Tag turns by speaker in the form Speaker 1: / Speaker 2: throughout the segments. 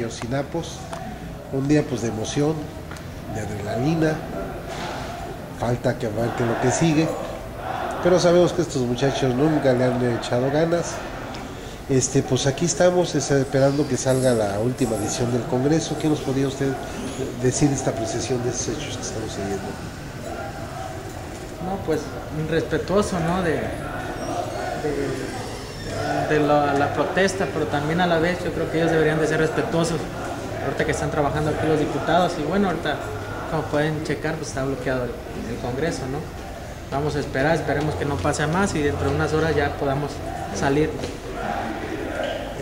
Speaker 1: Yosinapos, un día pues de emoción, de adrenalina, falta que ver lo que sigue, pero sabemos que estos muchachos nunca le han echado ganas. Este, pues aquí estamos esperando que salga la última edición del Congreso. ¿Qué nos podría usted decir de esta apreciación de estos hechos que estamos siguiendo?
Speaker 2: No, pues respetuoso, ¿no? De, de, la, la, protesta, pero también a la vez yo creo que ellos deberían de ser respetuosos. Ahorita que están trabajando aquí los diputados y bueno, ahorita como pueden checar, pues está bloqueado el, el Congreso, ¿no? Vamos a esperar, esperemos que no pase más y dentro de unas horas ya podamos salir.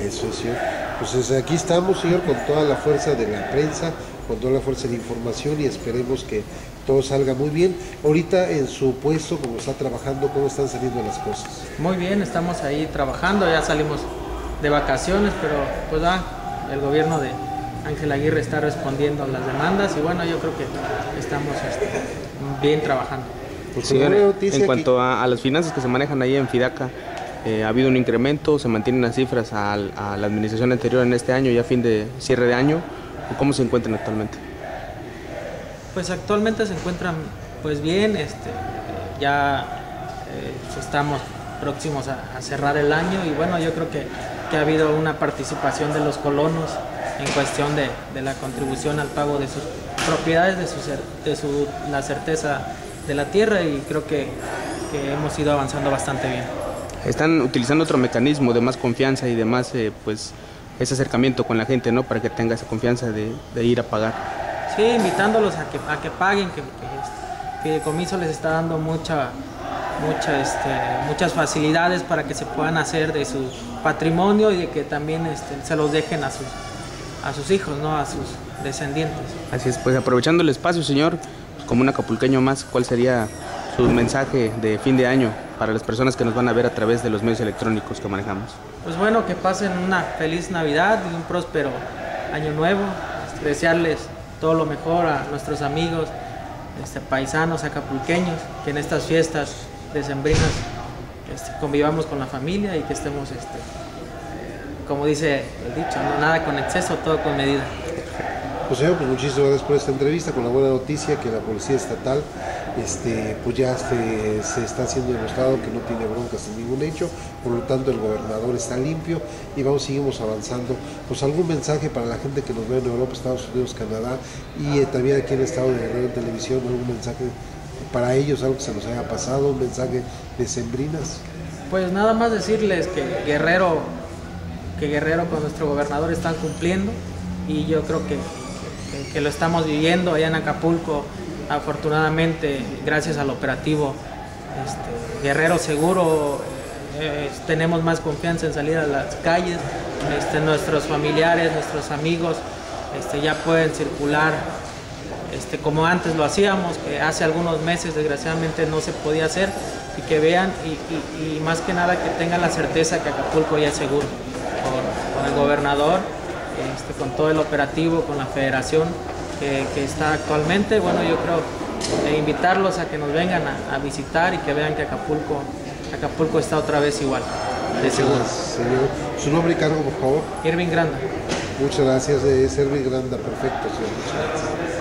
Speaker 1: Eso es cierto. Pues aquí estamos, señor, con toda la fuerza de la prensa, con toda la fuerza de información y esperemos que todo salga muy bien. Ahorita en su puesto, como está trabajando, ¿cómo están saliendo las cosas?
Speaker 2: Muy bien, estamos ahí trabajando, ya salimos de vacaciones, pero pues ah, el gobierno de Ángel Aguirre está respondiendo a las demandas y bueno, yo creo que estamos este, bien trabajando.
Speaker 3: Pues, en cuanto a, las finanzas que se manejan ahí en Fidaca, eh, ha habido un incremento, se mantienen las cifras a, la administración anterior en este año, ya fin de cierre de año. ¿Cómo se encuentran actualmente?
Speaker 2: Pues actualmente se encuentran pues bien, este, ya eh, estamos próximos a, cerrar el año y bueno, yo creo que, ha habido una participación de los colonos en cuestión de, la contribución al pago de sus propiedades, de, su, de su, la certeza de la tierra y creo que, que hemos ido avanzando bastante bien
Speaker 3: están utilizando otro mecanismo de más confianza y de más, eh, pues, ese acercamiento con la gente, ¿no? Para que tenga esa confianza de, ir a pagar.
Speaker 2: Sí, invitándolos a que, a que paguen, que, que, el comiso les está dando mucha, mucha, este, muchas facilidades para que se puedan hacer de su patrimonio y de que también este, se los dejen a sus, a sus hijos, ¿no? A sus descendientes.
Speaker 3: Así es, pues aprovechando el espacio, señor, como un acapulqueño más, ¿cuál sería su mensaje de fin de año para las personas que nos van a ver a través de los medios electrónicos que manejamos?
Speaker 2: Pues bueno, que pasen una feliz Navidad y un próspero año nuevo. Desearles todo lo mejor a nuestros amigos, este, paisanos, acapulqueños, que en estas fiestas decembrinas este, convivamos con la familia y que estemos, este, como dice el dicho, nada con exceso, todo con medida.
Speaker 1: Pues señor, pues muchísimas gracias por esta entrevista con la buena noticia que la Policía Estatal este, pues ya se, está haciendo demostrado que no tiene broncas en ningún hecho, por lo tanto el gobernador está limpio y vamos, seguimos avanzando. Pues algún mensaje para la gente que nos ve en Europa, Estados Unidos, Canadá y eh, también aquí en el Estado de Radio Televisión, algún mensaje para ellos, algo que se nos haya pasado, un mensaje de sembrinas.
Speaker 2: Pues nada más decirles que Guerrero, que Guerrero con nuestro gobernador están cumpliendo y yo creo que que, lo estamos viviendo allá en Acapulco, afortunadamente, gracias al operativo este, Guerrero Seguro, eh, tenemos más confianza en salir a las calles, este, nuestros familiares, nuestros amigos este, ya pueden circular como antes lo hacíamos, que hace algunos meses desgraciadamente no se podía hacer, y que vean y, más que nada que tengan la certeza que Acapulco ya es seguro, con el gobernador este, con todo el operativo, con la federación que, está actualmente. Bueno, yo creo eh, invitarlos a que nos vengan a, visitar y que vean que Acapulco, Acapulco está otra vez igual, de seguro.
Speaker 1: Señor, su nombre y cargo, por favor.
Speaker 2: Irving Granda.
Speaker 1: Muchas gracias, es Irving Granda, perfecto, señor. Muchas gracias.